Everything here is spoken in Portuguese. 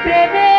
escrever.